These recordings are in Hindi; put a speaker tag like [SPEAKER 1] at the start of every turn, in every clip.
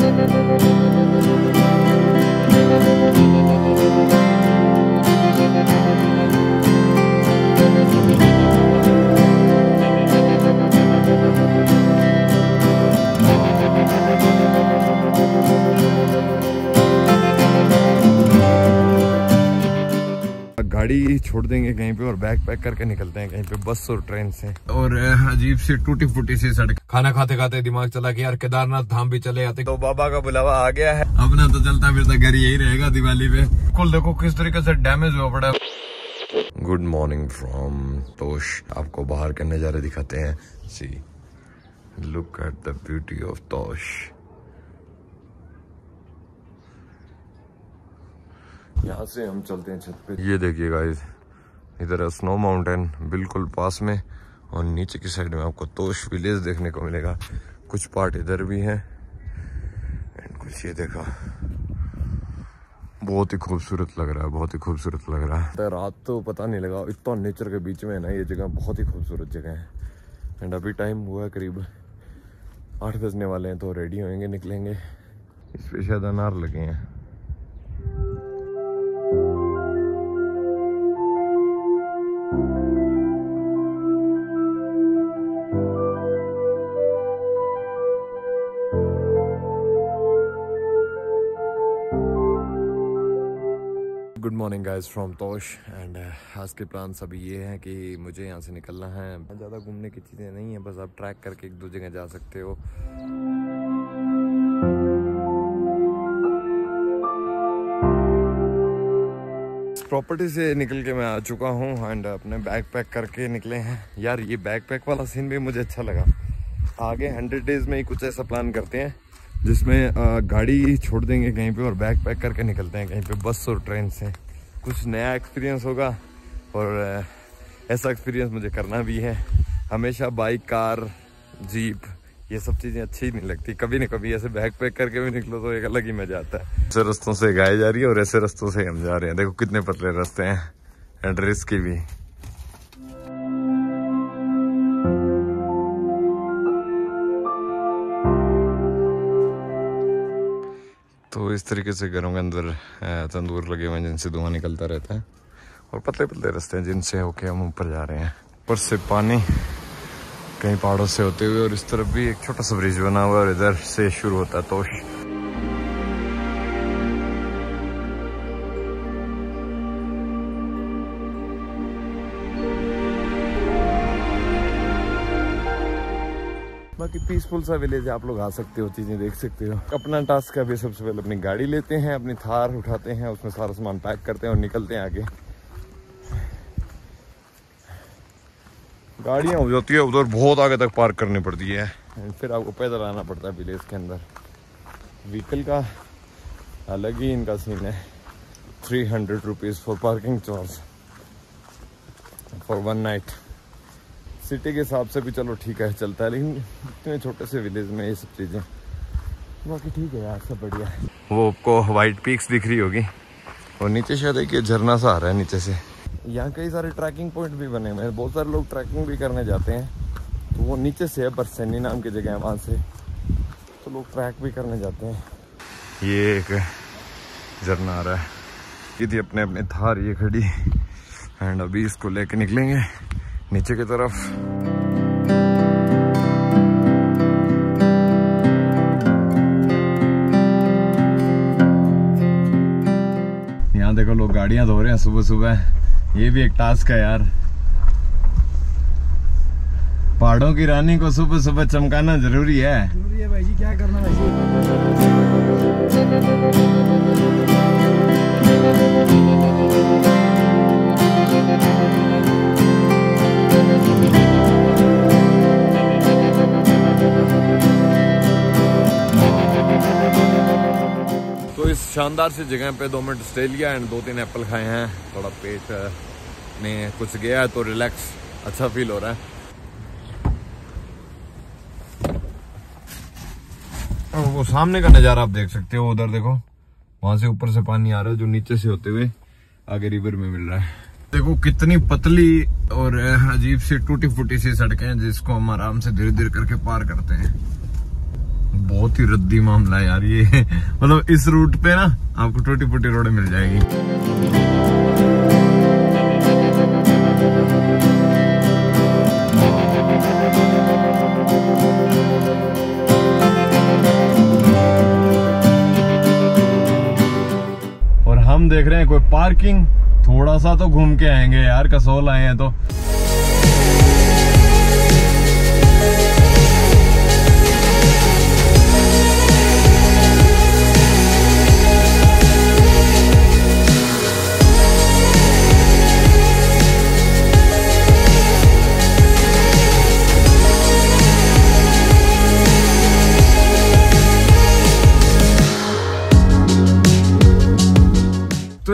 [SPEAKER 1] गाड़ी छोड़ देंगे कहीं पे और बैग पैक करके निकलते हैं कहीं पे बस और ट्रेन से। और अजीब सी टूटी फूटी सी सड़क। खाना खाते खाते दिमाग चला कि यार केदारनाथ धाम भी चले आते। तो बाबा का बुलावा आ गया है। अपना तो चलता फिरता घर यही रहेगा दिवाली पे। कुल देखो किस तरीके से डैमेज हुआ पड़ा। गुड मॉर्निंग फ्रॉम तोश आपको बाहर के नज़ारे दिखाते हैं। See look at the beauty of Tosh यहाँ से हम चलते हैं छत पे। ये देखिए गाइस इधर है स्नो माउंटेन बिल्कुल पास में, और नीचे की साइड में आपको तोश विलेज देखने को मिलेगा। कुछ पार्ट इधर भी हैं एंड कुछ ये देखा। बहुत ही खूबसूरत लग रहा है, बहुत ही खूबसूरत लग रहा है। रात तो पता नहीं लगा, इतना नेचर के बीच में है ना, ये जगह बहुत ही खूबसूरत जगह है। एंड अभी टाइम हुआ है करीब आठ बजने वाले हैं तो रेडी होंगे, निकलेंगे। इस पे शायद अनार लगे हैं। Morning guys from Tosh and आज के प्लान अभी ये हैं कि मुझे यहाँ से निकलना है। ज़्यादा घूमने की चीज़ें नहीं है, बस आप ट्रैक करके एक दो जगह जा सकते हो। प्रॉपर्टी से निकल के मैं आ चुका हूँ एंड अपने बैग पैक करके निकले हैं। यार, ये बैग पैक वाला सीन भी मुझे अच्छा लगा। आगे हंड्रेड डेज़ में ही कुछ ऐसा प्लान करते हैं, जिसमें गाड़ी छोड़ देंगे कहीं पे और बैग पैक करके निकलते हैं कहीं पे, बस और ट्रेन से। कुछ नया एक्सपीरियंस होगा और ऐसा एक्सपीरियंस मुझे करना भी है। हमेशा बाइक कार जीप ये सब चीज़ें अच्छी नहीं लगती। कभी ना कभी ऐसे बैग पैक करके भी निकलो तो एक अलग ही मज़ा आता है। ऐसे रस्तों से गाय जा रही है और ऐसे रस्तों से हम जा रहे हैं। देखो कितने पतले रस्ते हैं। एंड रिस्क भी। तो इस तरीके से घरों के अंदर तंदूर लगे हुए हैं जिनसे धुआँ निकलता रहता है। और पतले पतले रास्ते हैं जिनसे होके हम ऊपर जा रहे हैं। ऊपर से पानी कई पहाड़ों से होते हुए और इस तरफ़ भी एक छोटा सा ब्रिज बना हुआ है और इधर से शुरू होता है तोश। बाकी पीसफुल सा विलेज आप लोग आ सकते हो, चीज़ें देख सकते हो। अपना टास्क है, अभी सबसे पहले अपनी गाड़ी लेते हैं, अपनी थार उठाते हैं, उसमें सारा सामान पैक करते हैं और निकलते हैं आगे। गाड़ियाँ हो जाती है, उधर बहुत आगे तक पार्क करनी पड़ती है। फिर आपको पैदल आना पड़ता है विलेज के अंदर। व्हीकल का अलग ही इनका सीन है। Three hundred rupees for parking charge for one night city के हिसाब से भी चलो ठीक है चलता है लेकिन इतने छोटे से विलेज में ये सब चीज़ें। बाकी ठीक है यार सब बढ़िया है। वो आपको वाइट पीक्स दिख रही होगी। और नीचे शायद एक झरना सा आ रहा है नीचे से। यहाँ कई सारे ट्रैकिंग पॉइंट भी बने हुए हैं। बहुत सारे लोग ट्रैकिंग भी करने जाते हैं। तो वो नीचे से है बरसैनी नाम की जगह है वहाँ से। तो लोग ट्रैक भी करने जाते हैं। ये एक झरना आ रहा है। ये थी अपने अपने थार ये खड़ी एंड अभी इसको लेके निकलेंगे। नीचे की तरफ़। यहाँ देखो लोग गाड़ियाँ धो रहे हैं सुबह सुबह ये भी एक टास्क है यार। पहाड़ों की रानी को सुबह सुबह चमकाना ज़रूरी है।
[SPEAKER 2] ज़रूरी है भाई जी क्या करना भाई जी?
[SPEAKER 1] तो इस शानदार सी जगह पे दो मिनट स्टे लिया एंड दो तीन एप्पल खाए हैं। थोड़ा पेट में कुछ गया है तो रिलैक्स अच्छा फील हो रहा है। और वो सामने का नज़ारा आप देख सकते हो, उधर देखो, वहाँ से ऊपर से पानी आ रहा है, जो नीचे से होते हुए आगे रिवर में मिल रहा है। देखो, कितनी पतली और अजीब सी टूटी फूटी सी सड़कें हैं जिसको हम आराम से धीरे धीरे करके पार करते हैं। बहुत ही रद्दी मामला है यार ये। मतलब इस रूट पे ना आपको टूटी फूटी रोड मिल जाएगी। हम देख रहे हैं कोई पार्किंग थोड़ा सा तो घूम के आएँगे यार कसोल आए हैं तो।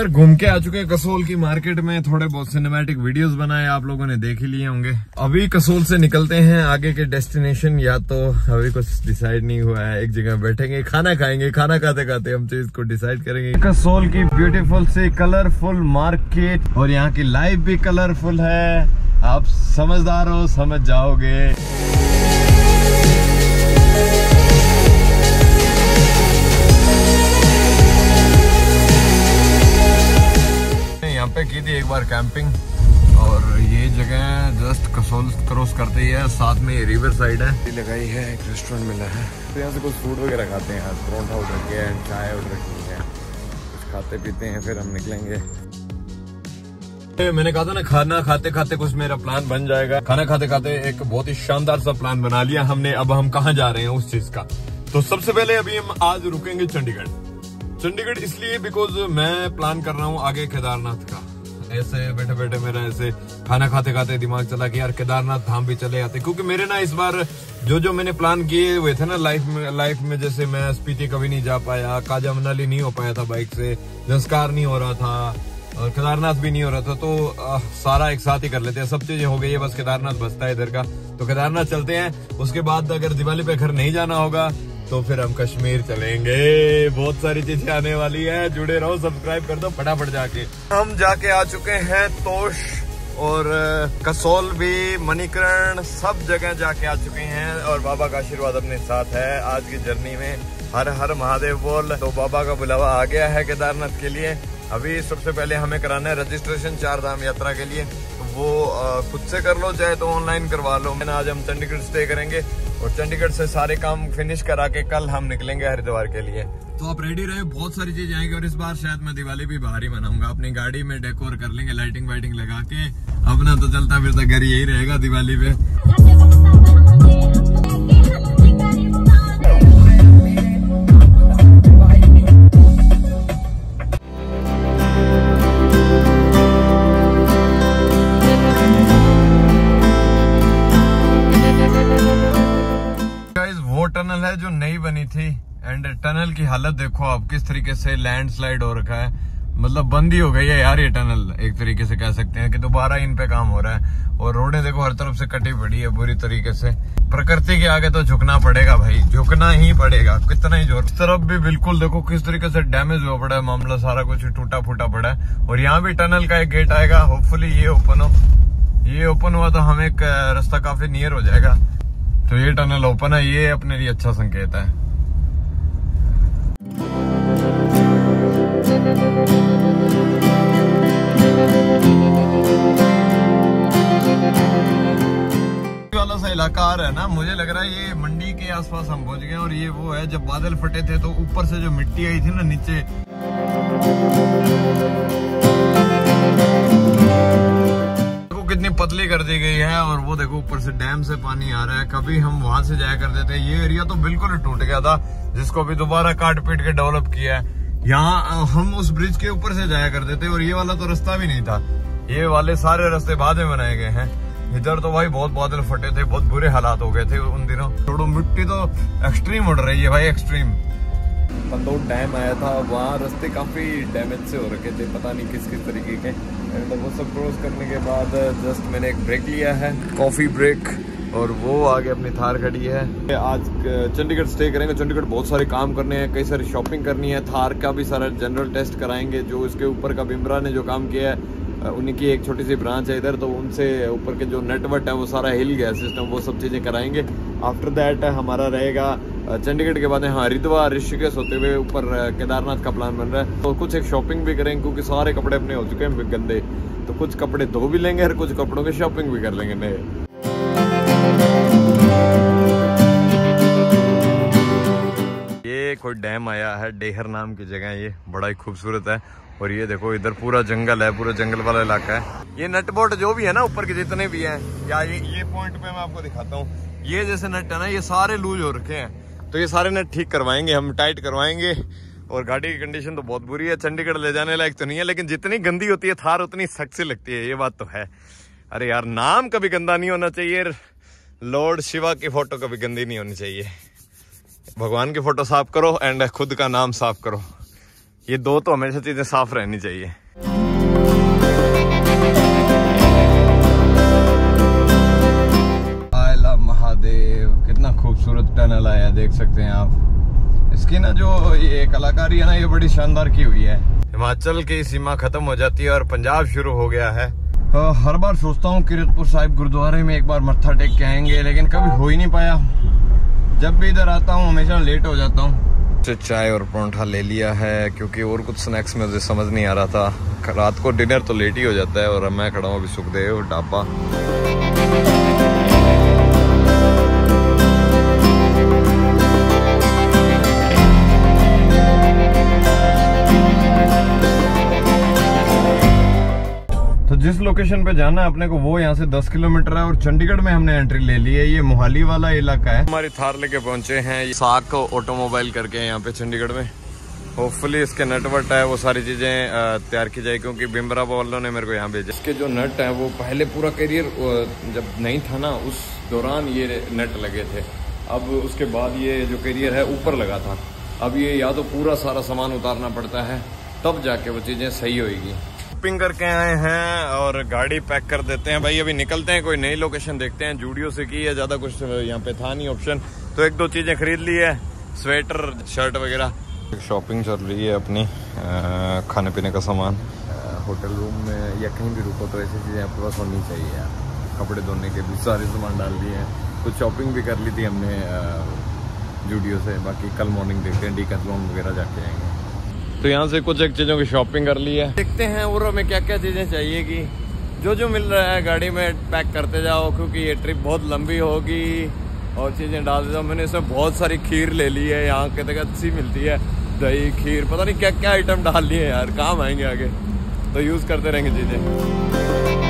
[SPEAKER 1] यार घूम के आ चुके हैं कसोल की मार्केट में। थोड़े बहुत सिनेमैटिक वीडियोस बनाए, आप लोगों ने देख ही लिए होंगे। अभी कसोल से निकलते हैं, आगे के डेस्टिनेशन या तो अभी कुछ डिसाइड नहीं हुआ है, एक जगह बैठेंगे, खाना खाएँगे, खाना खाते खाते हम चीज़ को डिसाइड करेंगे। कसोल की ब्यूटीफुल सी कलरफुल मार्केट और यहाँ की लाइफ भी कलरफुल है। आप समझदार हो, समझ जाओगे। पे की थी एक बार कैंपिंग और ये जगह जस्ट कसोल क्रॉस करते ही है साथ में ये रिवर साइड है। लगाई है एक रेस्टोरेंट मिला है। तो यहाँ से कुछ फ़ूड वगैरह खाते हैं आज परोठा ऑर्डर किया है चाय ऑर्डर की है। कुछ खाते पीते हैं फिर हम निकलेंगे। मैंने कहा था ना खाना खाते खाते कुछ मेरा प्लान बन जाएगा। खाना खाते खाते एक बहुत ही शानदार सा प्लान बना लिया हमने। अब हम कहाँ जा रहे हैं उस चीज़ का? तो सबसे पहले अभी हम आज रुकेंगे चंडीगढ़। चंडीगढ़ इसलिए बिकॉज़ मैं प्लान कर रहा हूँ आगे केदारनाथ का। ऐसे बैठे बैठे मेरा ऐसे खाना खाते खाते दिमाग चला कि यार केदारनाथ धाम भी चले जाते क्योंकि मेरे ना इस बार जो जो मैंने प्लान किए हुए थे ना लाइफ में लाइफ में जैसे मैं स्पीति कभी नहीं जा पाया काजा मनाली नहीं हो पाया था बाइक से जंस्कार नहीं हो रहा था और केदारनाथ भी नहीं हो रहा था तो आ, सारा एक साथ ही कर लेते हैं। सब चीज़ें हो गई है बस केदारनाथ बसता है इधर का। तो केदारनाथ चलते हैं उसके बाद अगर दिवाली पे घर नहीं जाना होगा तो फिर हम कश्मीर चलेंगे। बहुत सारी चीज़ें आने वाली है, जुड़े रहो सब्सक्राइब कर दो, फटाफट जाके। हम जाके आ चुके हैं तोश और कसोल भी, मणिकरण, सब जगह जाके आ चुके हैं और बाबा का आशीर्वाद अपने साथ है। आज की जर्नी में हर हर महादेव बोल। तो बाबा का बुलावा आ गया है केदारनाथ के लिए। अभी सबसे पहले हमें कराना है रजिस्ट्रेशन चार धाम यात्रा के लिए। तो वो खुद से कर लो, चाहे तो ऑनलाइन करवा लो। मैंने आज हम चंडीगढ़ स्टे करेंगे। और चंडीगढ़ से सारे काम फिनिश करा के कल हम निकलेंगे हरिद्वार के लिए तो आप रेडी रहे बहुत सारी चीज़ें आएँगी और इस बार शायद मैं दिवाली भी बाहर ही मनाऊँगा अपनी गाड़ी में डेकोर कर लेंगे लाइटिंग वाइटिंग लगा के अपना तो चलता फिरता घर यही रहेगा दिवाली पे है जो नई बनी थी एंड टनल की हालत देखो आप, किस तरीके से लैंडस्लाइड हो रखा है। मतलब बंद ही हो गई है यार ये टनल एक तरीके से कह सकते हैं कि दोबारा इन पे काम हो रहा है। और रोडें देखो हर तरफ़ से कटी पड़ी है बुरी तरीके से। प्रकृति के आगे तो झुकना पड़ेगा भाई, झुकना ही पड़ेगा, कितना ही ज़ोर। तरफ़ भी बिल्कुल देखो किस तरीके से डैमेज हुआ पड़ा है, मामला सारा कुछ टूटा फूटा पड़ा है। और यहाँ भी टनल का एक गेट आएगा होपफुली ये ओपन हो। ये ओपन हुआ तो हमें एक रास्ता काफ़ी नियर हो जाएगा। तो ये टनल ओपन है, ये अपने लिए अच्छा संकेत है। वाला सा इलाका आ रहा है ना, मुझे लग रहा है ये मंडी के आसपास हम पहुँच गए और ये वो है, जब बादल फटे थे तो ऊपर से जो मिट्टी आई थी ना, नीचे। पतली कर दी गई है और वो देखो ऊपर से डैम से पानी आ रहा है। कभी हम वहाँ से जाया करते थे। ये एरिया तो बिल्कुल टूट गया था, जिसको अभी दोबारा काट पीट के डेवलप किया है। यहाँ हम उस ब्रिज के ऊपर से जाया करते थे और ये वाला तो रास्ता भी नहीं था। ये वाले सारे रास्ते बाद में बनाए गए हैं। इधर तो भाई बहुत बादल फटे थे, बहुत बुरे हालात हो गए थे उन दिनों। थोड़ा मिट्टी तो एक्सट्रीम उड़ रही है भाई एक्सट्रीम डैम आया था, वहाँ रास्ते काफ़ी डैमेज से हो रखे थे, पता नहीं किस किस तरीके के। एंड वो सब क्रॉस करने के बाद जस्ट मैंने एक ब्रेक लिया है कॉफ़ी ब्रेक और वो आगे अपनी थार खड़ी है। आज चंडीगढ़ स्टे करेंगे। चंडीगढ़ बहुत सारे काम करने हैं, कई सारी शॉपिंग करनी है। थार का भी सारा जनरल टेस्ट कराएँगे, जो इसके ऊपर का बिमरा ने जो काम किया है उन्हीं की एक छोटी सी ब्रांच है इधर तो उनसे ऊपर के जो नेटवर्क है, वो सारा हिल गया सिस्टम वो सब चीज़ें कराएँगे। आफ्टर दैट हमारा रहेगा चंडीगढ़ के बाद यहाँ हरिद्वार, ऋषिकेश होते हुए ऊपर केदारनाथ का प्लान बन रहा है। तो कुछ एक शॉपिंग भी करेंगे क्योंकि सारे कपड़े अपने हो चुके हैं गंदे। तो कुछ कपड़े धो भी लेंगे और कुछ कपड़ों की शॉपिंग भी कर लेंगे नए कोई डैम आया है, डेहर नाम की जगह ये, बड़ा ही खूबसूरत है। और ये देखो, इधर पूरा जंगल है, पूरा जंगल वाला इलाका है। ये नट बोट जो भी है ना, ऊपर के जितने भी हैं, या ये ये पॉइंट पे मैं आपको दिखाता हूँ। ये जैसे नट है ना, ये सारे लूज हो रखे हैं। तो ये सारे नट ठीक करवाएँगे, हम टाइट करवाएँगे। और गाड़ी की कंडीशन तो बहुत बुरी है, चंडीगढ़ ले जाने लायक तो नहीं है, लेकिन जितनी गंदी होती है, थार उतनी सेक्सी लगती है, ये बात तो है। अरे यार, नाम कभी गंदा नहीं होना चाहिए लॉर्ड शिवा की फ़ोटो कभी गंदी नहीं होनी चाहिए। भगवान की फ़ोटो साफ़ करो एंड खुद का नाम साफ़ करो। ये दो तो हमेशा चीज़ें साफ़ रहनी चाहिए। महादेव कितना खूबसूरत टनल आया देख सकते हैं आप। इसकी ना जो ये कलाकारी है ना ये बड़ी शानदार की हुई है। हिमाचल की सीमा खत्म हो जाती है और पंजाब शुरू हो गया है। हाँ, हर बार सोचता हूँ किरतपुर साहिब गुरुद्वारे में एक बार मत्था टेक के आएँगे लेकिन कभी हो ही नहीं पाया। जब भी इधर आता हूँ, हमेशा लेट हो जाता हूँ। से चाय और परौठा ले लिया है, क्योंकि और कुछ स्नैक्स में मुझे समझ नहीं आ रहा था। रात को डिनर तो लेट ही हो जाता है, और मैं खड़ा हूँ अभी सुखदेव, ढाबा। लोकेशन पे जाना है अपने को वो यहाँ से 10 किलोमीटर है और चंडीगढ़ में हमने एंट्री ले ली है। ये मोहाली वाला इलाका है। हमारी थार लेके पहुँचे हैं ये साक ऑटोमोबाइल करके हैं यहाँ पे चंडीगढ़ में। होपफुली इसके नट वट है वो सारी चीज़ें तैयार की जाए क्योंकि बिमरा वालों ने मेरे को यहाँ भेजा। इसके जो नट है वो पहले पूरा करियर जब नहीं था ना उस दौरान ये नट लगे थे। अब उसके बाद ये जो करियर है ऊपर लगा था। अब ये या तो पूरा सारा सामान उतारना पड़ता है तब जाके वो चीज़ें सही होगी शॉपिंग करके आए हैं और गाड़ी पैक कर देते हैं। भाई अभी निकलते हैं कोई नई लोकेशन देखते हैं। जूडियो से की है ज़्यादा कुछ यहाँ पे था नहीं ऑप्शन तो एक दो चीज़ें खरीद ली है स्वेटर शर्ट वगैरह। शॉपिंग चल रही है अपनी खाने पीने का सामान। होटल रूम में या कहीं भी रुको तो ऐसी चीज़ें आपके पास होनी चाहिए। यार कपड़े धोने के भी सारे सामान डाल दिए हैं। कुछ शॉपिंग भी कर ली थी हमने जूडियो से। बाकी कल मॉर्निंग देखते हैं डी वगैरह जाके आएँगे। तो यहाँ से कुछ एक चीज़ों की शॉपिंग कर ली है। देखते हैं और हमें क्या क्या चीज़ें चाहिएगी जो जो मिल रहा है गाड़ी में पैक करते जाओ, क्योंकि ये ट्रिप बहुत लंबी होगी और चीज़ें डाल जाओ मैंने इसमें बहुत सारी खीर ले ली है, यहाँ के तक अच्छी मिलती है, दही, खीर, पता नहीं क्या क्या आइटम डाल लिए यार, काम आएँगे आगे। तो यूज़ करते रहेंगे चीज़ें।